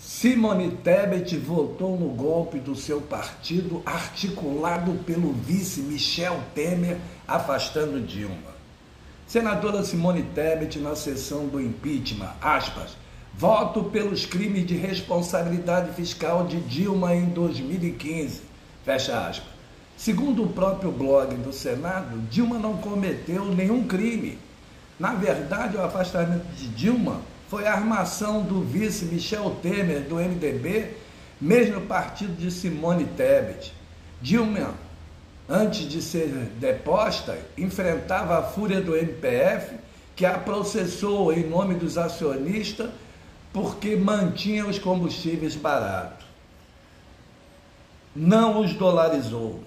Simone Tebet votou no golpe do seu partido, articulado pelo vice Michel Temer, afastando Dilma. Senadora Simone Tebet, na sessão do impeachment, aspas, voto pelos crimes de responsabilidade fiscal de Dilma em 2015, fecha aspas. Segundo o próprio blog do Senado, Dilma não cometeu nenhum crime. Na verdade, o afastamento de Dilma foi a armação do vice Michel Temer, do MDB, mesmo partido de Simone Tebet. Dilma, antes de ser deposta, enfrentava a fúria do MPF, que a processou em nome dos acionistas porque mantinha os combustíveis baratos. Não os dolarizou.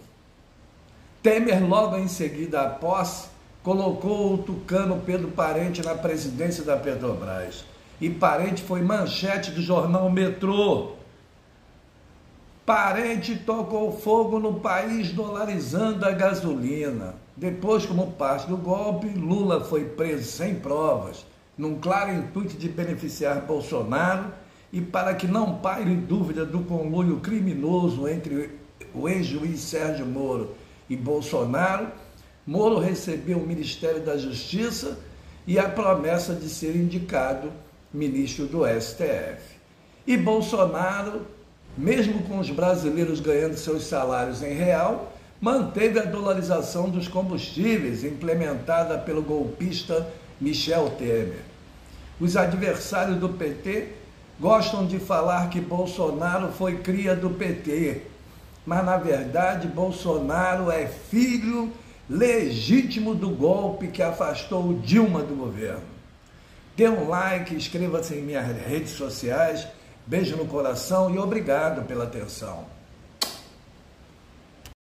Temer, logo em seguida à posse, colocou o tucano Pedro Parente na presidência da Petrobras. E Parente foi manchete do jornal Metrô. Parente tocou fogo no país dolarizando a gasolina. Depois, como parte do golpe, Lula foi preso sem provas, num claro intuito de beneficiar Bolsonaro e para que não paire dúvida do conluio criminoso entre o ex-juiz Sérgio Moro e Bolsonaro, Moro recebeu o Ministério da Justiça e a promessa de ser indicado ministro do STF. E Bolsonaro, mesmo com os brasileiros ganhando seus salários em real, manteve a dolarização dos combustíveis implementada pelo golpista Michel Temer. Os adversários do PT gostam de falar que Bolsonaro foi cria do PT, mas na verdade Bolsonaro é filho legítimo do golpe que afastou Dilma do governo. Dê um like, inscreva-se em minhas redes sociais. Beijo no coração e obrigado pela atenção.